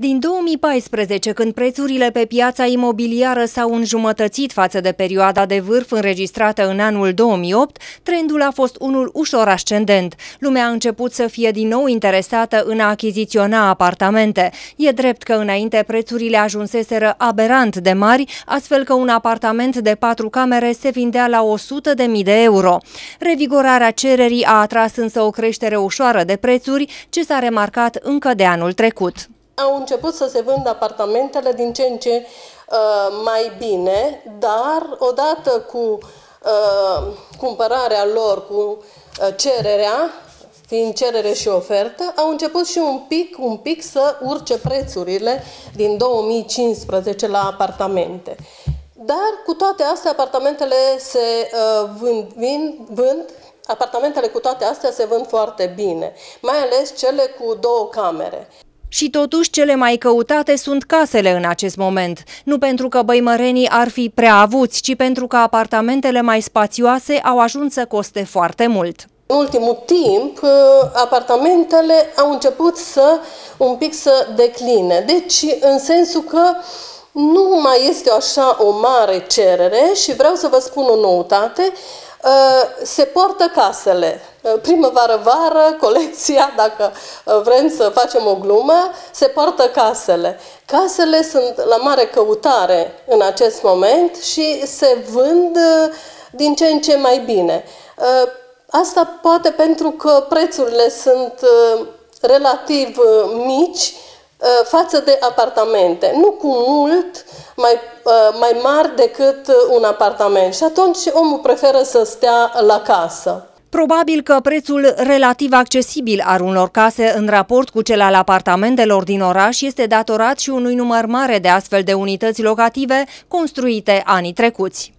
Din 2014, când prețurile pe piața imobiliară s-au înjumătățit față de perioada de vârf înregistrată în anul 2008, trendul a fost unul ușor ascendent. Lumea a început să fie din nou interesată în a achiziționa apartamente. E drept că înainte prețurile ajunseseră aberant de mari, astfel că un apartament de patru camere se vindea la 100.000 de euro. Revigorarea cererii a atras însă o creștere ușoară de prețuri, ce s-a remarcat încă de anul trecut au început să se vândă apartamentele din ce în ce uh, mai bine, dar odată cu uh, cumpărarea lor, cu uh, cererea, fiind cerere și ofertă, au început și un pic, un pic să urce prețurile din 2015 la apartamente. Dar cu toate astea, apartamentele se uh, vând, vin, vând, apartamentele cu toate astea se vând foarte bine, mai ales cele cu două camere. Și totuși cele mai căutate sunt casele în acest moment, nu pentru că băimărenii ar fi prea avuți, ci pentru că apartamentele mai spațioase au ajuns să coste foarte mult. În ultimul timp, uh, apartamentele au început să un pic să decline. Deci, în sensul că nu mai este așa o mare cerere și vreau să vă spun o noutate, Uh, se poartă casele. Uh, primăvară-vară, colecția, dacă uh, vrem să facem o glumă, se poartă casele. Casele sunt la mare căutare în acest moment și se vând din ce în ce mai bine. Asta poate pentru că prețurile sunt relativ mici față de apartamente. Nu cu mult, mai, uh, mai mari decât un apartament și atunci omul preferă să stea la casă. Probabil că prețul relativ accesibil al unor case în raport cu cel al apartamentelor din oraș este datorat și unui număr mare de astfel de unități locative construite anii trecuți.